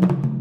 you